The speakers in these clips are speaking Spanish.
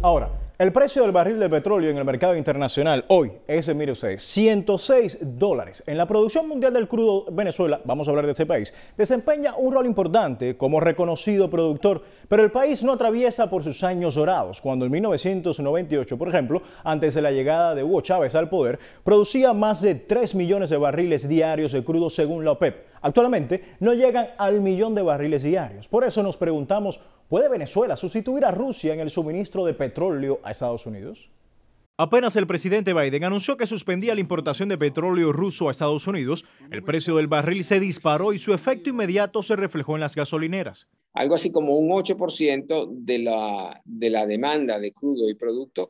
Ahora, el precio del barril de petróleo en el mercado internacional hoy es, mire usted, 106 dólares. En la producción mundial del crudo, Venezuela, vamos a hablar de este país, desempeña un rol importante como reconocido productor, pero el país no atraviesa por sus años dorados, cuando en 1998, por ejemplo, antes de la llegada de Hugo Chávez al poder, producía más de 3 millones de barriles diarios de crudo según la OPEP. Actualmente no llegan al millón de barriles diarios. Por eso nos preguntamos, ¿puede Venezuela sustituir a Rusia en el suministro de petróleo a Estados Unidos? Apenas el presidente Biden anunció que suspendía la importación de petróleo ruso a Estados Unidos, el precio del barril se disparó y su efecto inmediato se reflejó en las gasolineras. Algo así como un 8% de la, de la demanda de crudo y productos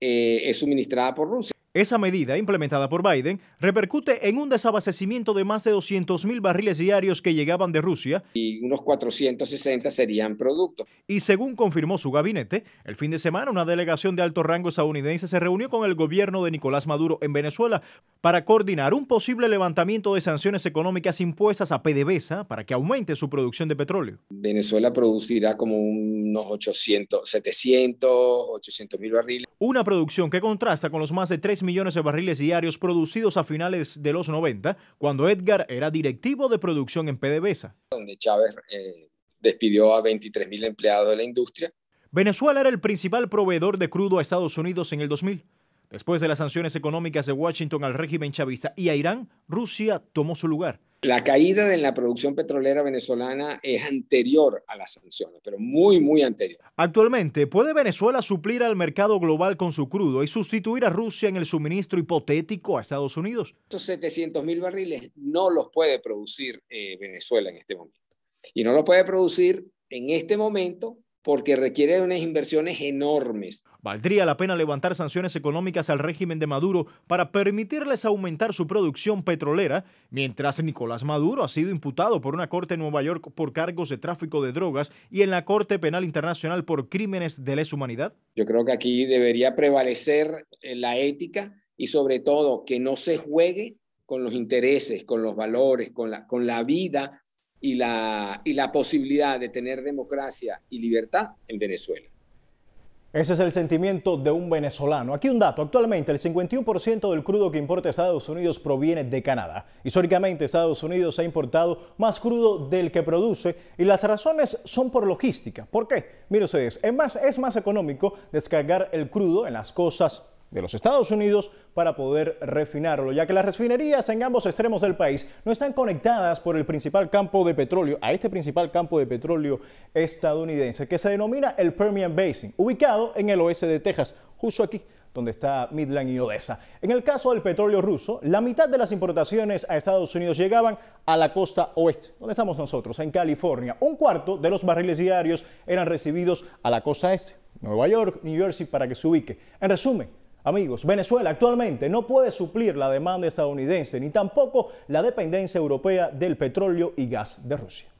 eh, es suministrada por Rusia. Esa medida, implementada por Biden, repercute en un desabastecimiento de más de 200 mil barriles diarios que llegaban de Rusia. Y unos 460 serían productos. Y según confirmó su gabinete, el fin de semana una delegación de alto rango estadounidense se reunió con el gobierno de Nicolás Maduro en Venezuela para coordinar un posible levantamiento de sanciones económicas impuestas a PDVSA para que aumente su producción de petróleo. Venezuela producirá como unos 800, 700, 800 mil barriles. Una producción que contrasta con los más de 3 millones de barriles diarios producidos a finales de los 90, cuando Edgar era directivo de producción en PDVSA. Donde Chávez eh, despidió a 23 mil empleados de la industria. Venezuela era el principal proveedor de crudo a Estados Unidos en el 2000. Después de las sanciones económicas de Washington al régimen chavista y a Irán, Rusia tomó su lugar. La caída de la producción petrolera venezolana es anterior a las sanciones, pero muy, muy anterior. Actualmente, ¿puede Venezuela suplir al mercado global con su crudo y sustituir a Rusia en el suministro hipotético a Estados Unidos? Esos 700 mil barriles no los puede producir eh, Venezuela en este momento. Y no los puede producir en este momento porque requiere unas inversiones enormes. ¿Valdría la pena levantar sanciones económicas al régimen de Maduro para permitirles aumentar su producción petrolera, mientras Nicolás Maduro ha sido imputado por una corte en Nueva York por cargos de tráfico de drogas y en la Corte Penal Internacional por crímenes de lesa humanidad? Yo creo que aquí debería prevalecer eh, la ética y sobre todo que no se juegue con los intereses, con los valores, con la, con la vida y la, y la posibilidad de tener democracia y libertad en Venezuela. Ese es el sentimiento de un venezolano. Aquí un dato, actualmente el 51% del crudo que importa Estados Unidos proviene de Canadá. Históricamente Estados Unidos ha importado más crudo del que produce y las razones son por logística. ¿Por qué? Miren ustedes, es más, es más económico descargar el crudo en las cosas de los Estados Unidos para poder refinarlo, ya que las refinerías en ambos extremos del país no están conectadas por el principal campo de petróleo, a este principal campo de petróleo estadounidense, que se denomina el Permian Basin, ubicado en el oeste de Texas, justo aquí donde está Midland y Odessa. En el caso del petróleo ruso, la mitad de las importaciones a Estados Unidos llegaban a la costa oeste, donde estamos nosotros, en California. Un cuarto de los barriles diarios eran recibidos a la costa este, Nueva York, New Jersey, para que se ubique. En resumen, Amigos, Venezuela actualmente no puede suplir la demanda estadounidense ni tampoco la dependencia europea del petróleo y gas de Rusia.